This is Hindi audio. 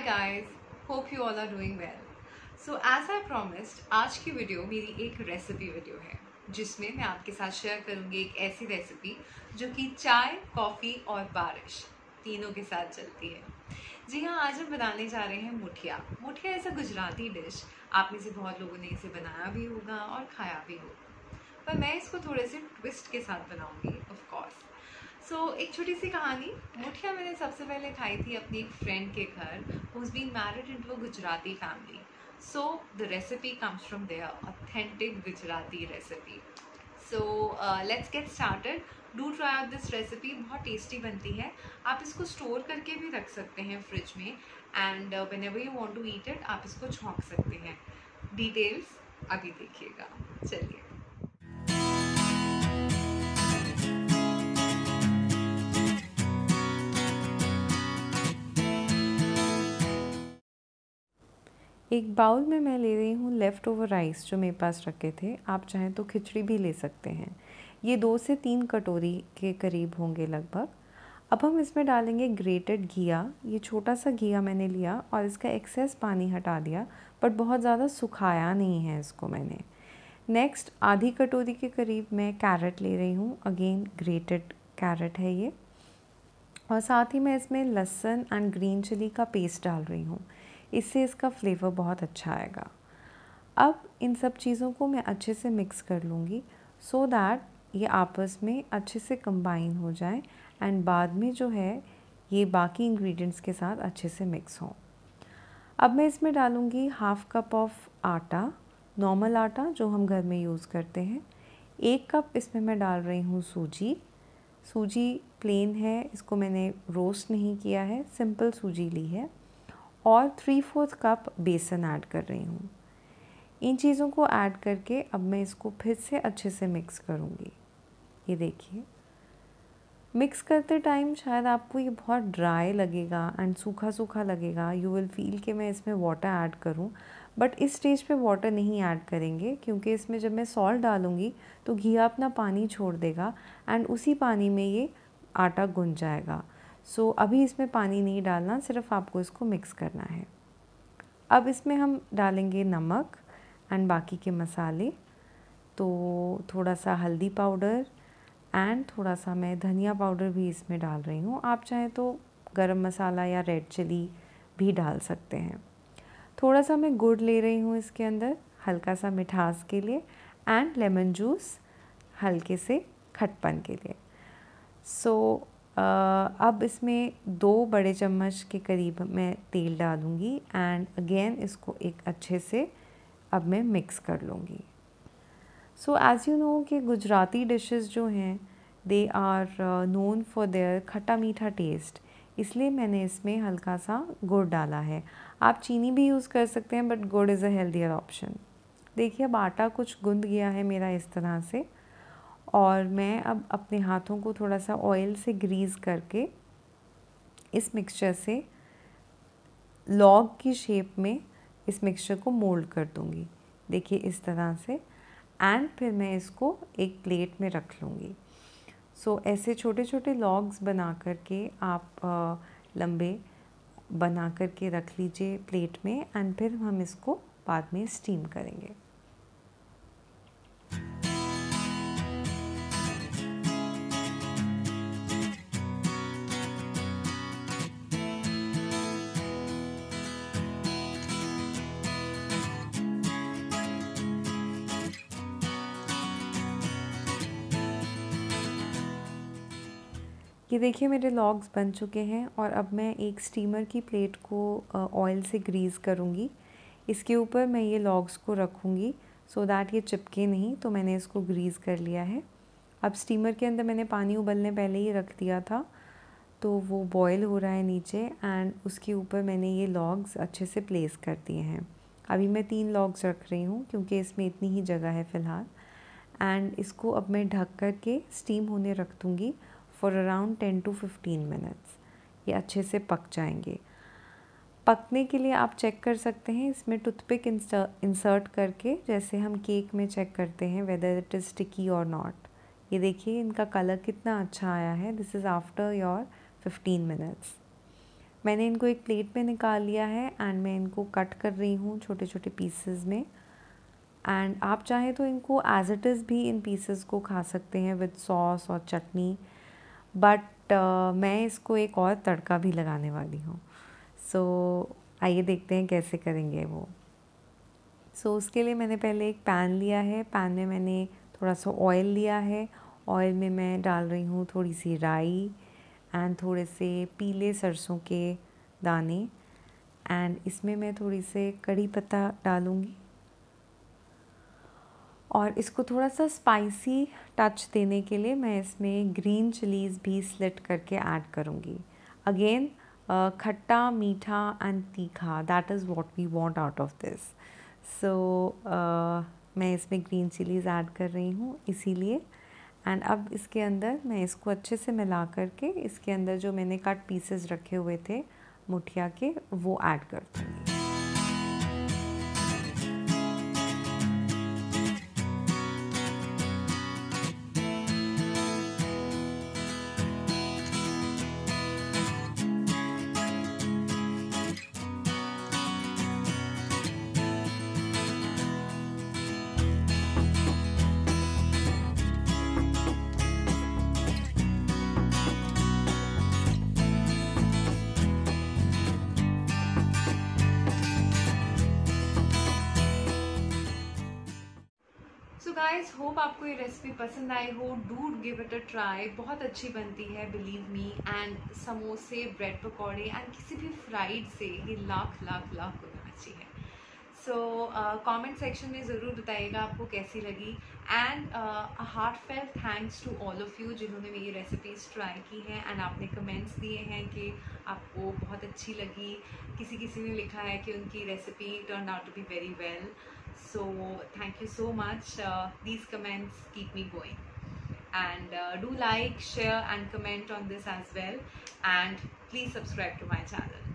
Hi guys hope you all are doing well so as I promised आज की वीडियो मेरी एक रेसिपी वीडियो है, जिसमें मैं आपके साथ शेयर करूँगी एक ऐसी रेसिपी जो कि चाय कॉफ़ी और बारिश तीनों के साथ चलती है। जी हाँ आज हम बनाने जा रहे हैं मुठिया। मुठिया ऐसा गुजराती डिश आप में से बहुत लोगों ने इसे बनाया भी होगा और खाया भी होगा। पर मैं इसको थोड़े से ट्विस्ट के साथ बनाऊँगी। सो so, एक छोटी सी कहानी। मुठिया मैंने सबसे पहले खाई थी अपनी एक फ्रेंड के घर who's been married into a Gujarati family so the recipe comes from there authentic Gujarati recipe so let's get started do try out this recipe बहुत टेस्टी बनती है। आप इसको स्टोर करके भी रख सकते हैं फ्रिज में and whenever you want to eat it आप इसको छोंक सकते हैं। डिटेल्स अभी देखिएगा। चलिए। एक बाउल में मैं ले रही हूँ लेफ़्ट ओवर राइस जो मेरे पास रखे थे। आप चाहें तो खिचड़ी भी ले सकते हैं। ये दो से तीन कटोरी के करीब होंगे लगभग। अब हम इसमें डालेंगे ग्रेटेड घिया। ये छोटा सा घिया मैंने लिया और इसका एक्सेस पानी हटा दिया बट बहुत ज़्यादा सुखाया नहीं है इसको मैंने। नेक्स्ट आधी कटोरी के करीब मैं कैरेट ले रही हूँ। अगेन ग्रेटेड कैरेट है ये। और साथ ही मैं इसमें लहसन एंड ग्रीन चिली का पेस्ट डाल रही हूँ। इससे इसका फ्लेवर बहुत अच्छा आएगा। अब इन सब चीज़ों को मैं अच्छे से मिक्स कर लूँगी सो so दैट ये आपस में अच्छे से कंबाइन हो जाए एंड बाद में जो है, ये बाकी इंग्रेडिएंट्स के साथ अच्छे से मिक्स हों। अब मैं इसमें डालूँगी हाफ़ कप ऑफ़ आटा नॉर्मल आटा जो हम घर में यूज़ करते हैं। एक कप इसमें मैं डाल रही हूँ सूजी। सूजी प्लेन है, इसको मैंने रोस्ट नहीं किया है सिंपल सूजी ली है। और थ्री फोर्थ कप बेसन ऐड कर रही हूँ। इन चीज़ों को ऐड करके अब मैं इसको फिर से अच्छे से मिक्स करूँगी। ये देखिए। मिक्स करते टाइम शायद आपको ये बहुत ड्राई लगेगा एंड सूखा सूखा लगेगा। यू विल फील कि मैं इसमें वाटर ऐड करूँ। बट इस स्टेज पे वाटर नहीं ऐड करेंगे क्योंकि इसमें जब मैं सॉल्ट डालूँगी तो घी अपना पानी छोड़ देगा एंड उसी पानी में ये आटा गुन जाएगा। सो so, अभी इसमें पानी नहीं डालना सिर्फ़ आपको इसको मिक्स करना है। अब इसमें हम डालेंगे नमक एंड बाकी के मसाले। तो थोड़ा सा हल्दी पाउडर एंड थोड़ा सा मैं धनिया पाउडर भी इसमें डाल रही हूँ। आप चाहें तो गरम मसाला या रेड चिली भी डाल सकते हैं। थोड़ा सा मैं गुड़ ले रही हूँ इसके अंदर हल्का सा मिठास के लिए एंड लेमन जूस हल्के से खटपन के लिए। सो so, अब इसमें दो बड़े चम्मच के करीब मैं तेल डालूँगी एंड अगेन इसको एक अच्छे से अब मैं मिक्स कर लूँगी। सो एज़ यू नो कि गुजराती डिशेस जो हैं they are known for their khatta meetha taste इसलिए मैंने इसमें हल्का सा गुड़ डाला है। आप चीनी भी यूज़ कर सकते हैं बट गुड़ इज़ अ हेल्दियर ऑप्शन देखिए, अब आटा कुछ गुंद गया है मेरा इस तरह से। और मैं अब अपने हाथों को थोड़ा सा ऑयल से ग्रीस करके इस मिक्सचर से लॉग की शेप में इस मिक्सचर को मोल्ड कर दूँगी। देखिए इस तरह से। एंड फिर मैं इसको एक प्लेट में रख लूँगी। सो so, ऐसे छोटे छोटे लॉग्स बना कर के आप लंबे बना कर के रख लीजिए प्लेट में एंड फिर हम इसको बाद में स्टीम करेंगे। ये देखिए मेरे लॉग्स बन चुके हैं और अब मैं एक स्टीमर की प्लेट को ऑयल से ग्रीस करूँगी। इसके ऊपर मैं ये लॉग्स को रखूँगी। सो दैट ये चिपके नहीं तो मैंने इसको ग्रीस कर लिया है। अब स्टीमर के अंदर मैंने पानी उबलने पहले ही रख दिया था। तो वो बॉयल हो रहा है नीचे एंड उसके ऊपर मैंने ये लॉग्स अच्छे से प्लेस कर दिए हैं। अभी मैं तीन लॉग्स रख रही हूँ, क्योंकि इसमें इतनी ही जगह है फ़िलहाल। एंड इसको अब मैं ढक कर के स्टीम होने रख दूँगी। For around ten to fifteen minutes ये अच्छे से पक जाएँगे। पकने के लिए आप चेक कर सकते हैं, इसमें टूथपिक इंसर्ट करके, जैसे हम केक में चेक करते हैं वेदर इट इज़ स्टिकी और नॉट ये देखिए, इनका कलर कितना अच्छा आया है। This is after your fifteen minutes मैंने इनको एक प्लेट में निकाल लिया है एंड मैं इनको कट कर रही हूँ छोटे छोटे पीसेस में। एंड आप चाहें तो इनको एज इट इज़ भी इन पीसेस को खा सकते हैं विद सॉस और चटनी। बट uh, मैं इसको एक और तड़का भी लगाने वाली हूँ। सो so, आइए देखते हैं कैसे करेंगे वो। सो so, उसके लिए मैंने पहले एक पैन लिया है। पैन में मैंने थोड़ा सा ऑयल लिया है। ऑयल में मैं डाल रही हूँ थोड़ी सी राई एंड थोड़े से पीले सरसों के दाने। एंड इसमें मैं थोड़ी से कड़ी पत्ता डालूँगी। और इसको थोड़ा सा स्पाइसी टच देने के लिए मैं इसमें ग्रीन चिलीज़ भी स्लिट करके ऐड करूँगी। Again khatta, meetha and teekha that is what we want out of this so मैं इसमें ग्रीन चिलीज़ ऐड कर रही हूँ, इसीलिए। एंड अब इसके अंदर मैं इसको अच्छे से मिला करके, इसके अंदर जो मैंने कट पीसेस रखे हुए थे, मुठिया के, वो ऐड कर दूँगी। गाइस होप आपको ये रेसिपी पसंद आई हो. Do give it a try बहुत अच्छी बनती है बिलीव मी एंड समोसे ब्रेड पकौड़े एंड किसी भी फ्राइड से ये लाख लाख लाख गुना अच्छी है. सो कमेंट सेक्शन में ज़रूर बताइएगा आपको कैसी लगी. And heartfelt thanks to all of you जिन्होंने मेरी रेसिपीज़ ट्राई की हैं. एंड आपने कमेंट्स दिए हैं कि आपको बहुत अच्छी लगी. किसी किसी ने लिखा है कि उनकी recipe turn out to be very well so thank you so much. Uh, these comments keep me going. And uh, do like share and comment on this as well. And please subscribe to my channel